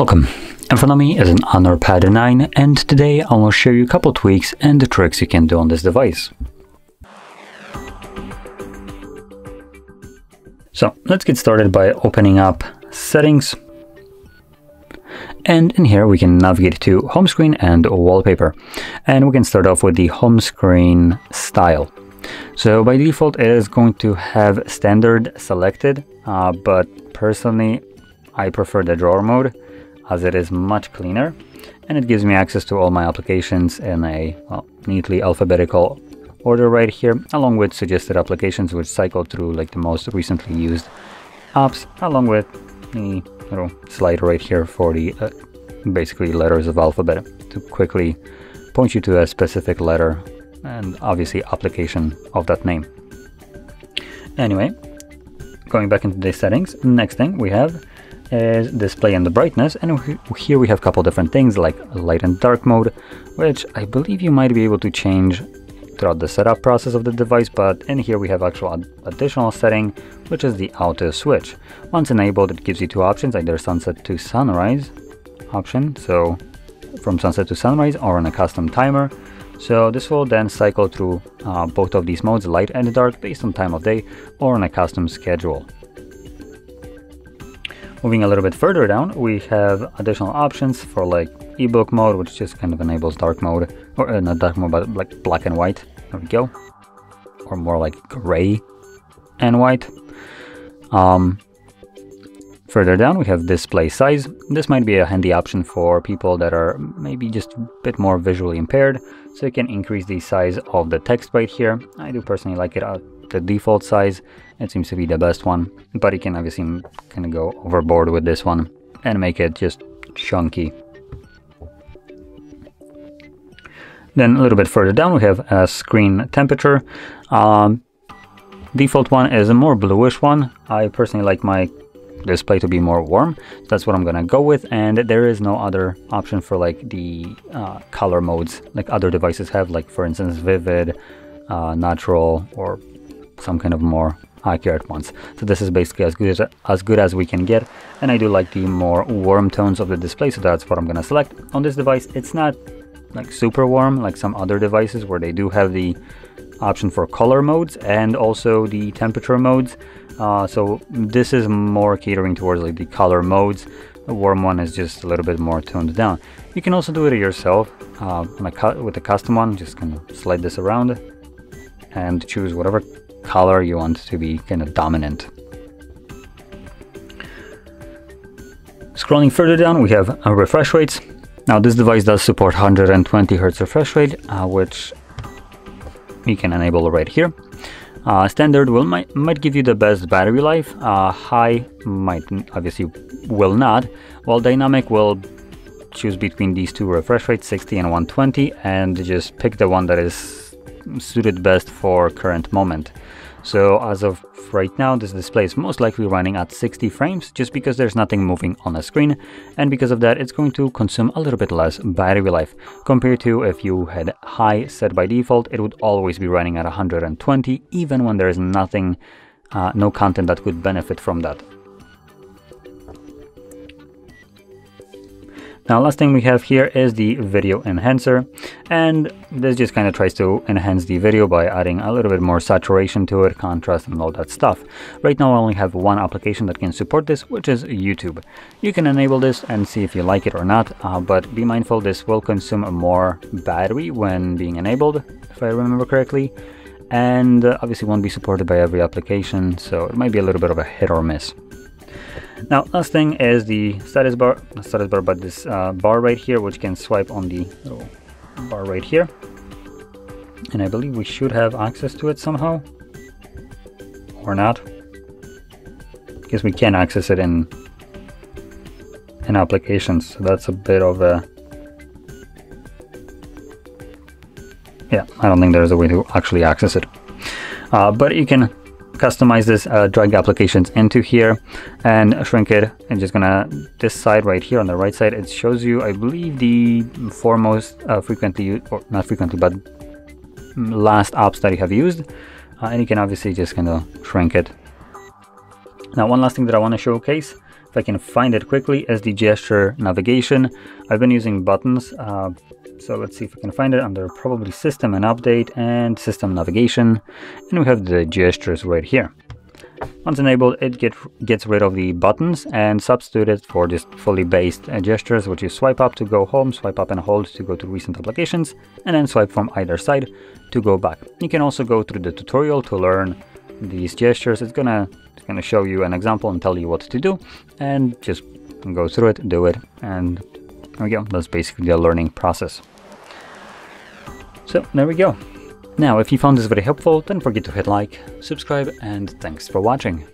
Welcome. In front of me is an Honor Pad 9 and today I will show you a couple tweaks and the tricks you can do on this device. So let's get started by opening up settings and in here we can navigate to home screen and wallpaper and we can start off with the home screen style. So by default it is going to have standard selected uh, but personally I prefer the drawer mode as it is much cleaner and it gives me access to all my applications in a well, neatly alphabetical order right here along with suggested applications which cycle through like the most recently used apps along with the little slider right here for the uh, basically letters of alphabet to quickly point you to a specific letter and obviously application of that name. Anyway, going back into the settings, next thing we have is display and the brightness and here we have a couple different things like light and dark mode which I believe you might be able to change throughout the setup process of the device but in here we have actual ad additional setting which is the auto switch. Once enabled it gives you two options either sunset to sunrise option so from sunset to sunrise or on a custom timer so this will then cycle through uh, both of these modes light and dark based on time of day or on a custom schedule. Moving a little bit further down, we have additional options for like ebook mode, which just kind of enables dark mode, or uh, not dark mode, but like black and white. There we go. Or more like gray and white. Um, further down, we have display size. This might be a handy option for people that are maybe just a bit more visually impaired, so you can increase the size of the text right here. I do personally like it at the default size it seems to be the best one, but you can obviously kind of go overboard with this one and make it just chunky. Then a little bit further down we have a screen temperature. Um, default one is a more bluish one. I personally like my display to be more warm. So that's what I'm gonna go with and there is no other option for like the uh, color modes like other devices have like for instance vivid, uh, natural or some kind of more accurate ones. So this is basically as good as, as good as we can get. And I do like the more warm tones of the display, so that's what I'm gonna select. On this device, it's not like super warm like some other devices where they do have the option for color modes and also the temperature modes. Uh, so this is more catering towards like the color modes. The warm one is just a little bit more toned down. You can also do it yourself uh, with a custom one. Just kind of slide this around and choose whatever color you want to be kind of dominant. Scrolling further down, we have uh, refresh rates. Now this device does support 120 Hz refresh rate, uh, which you can enable right here. Uh, standard will might, might give you the best battery life. Uh, high might obviously will not. While dynamic will choose between these two refresh rates, 60 and 120, and just pick the one that is suited best for current moment. So as of right now, this display is most likely running at 60 frames just because there's nothing moving on the screen. And because of that, it's going to consume a little bit less battery life compared to if you had high set by default, it would always be running at 120 even when there is nothing, uh, no content that could benefit from that. Now last thing we have here is the video enhancer and this just kind of tries to enhance the video by adding a little bit more saturation to it, contrast and all that stuff. Right now I only have one application that can support this which is YouTube. You can enable this and see if you like it or not uh, but be mindful this will consume more battery when being enabled if I remember correctly and uh, obviously won't be supported by every application so it might be a little bit of a hit or miss. Now, last thing is the status bar, status bar, but this uh, bar right here, which can swipe on the bar right here. And I believe we should have access to it somehow, or not. Because we can access it in in applications, so that's a bit of a yeah. I don't think there's a way to actually access it, uh, but you can customize this, uh, drag applications into here and shrink it. And just gonna, this side right here on the right side, it shows you, I believe, the foremost uh, frequently, used, or not frequently, but last apps that you have used. Uh, and you can obviously just kind of shrink it. Now, one last thing that I want to showcase if I can find it quickly, is the gesture navigation. I've been using buttons, uh, so let's see if I can find it under probably system and update and system navigation. And we have the gestures right here. Once enabled, it get, gets rid of the buttons and substitutes for just fully based uh, gestures, which is swipe up to go home, swipe up and hold to go to recent applications, and then swipe from either side to go back. You can also go through the tutorial to learn these gestures. It's gonna, it's gonna show you an example and tell you what to do, and just go through it, do it, and there we go. That's basically the learning process. So there we go. Now, if you found this very helpful, don't forget to hit like, subscribe, and thanks for watching.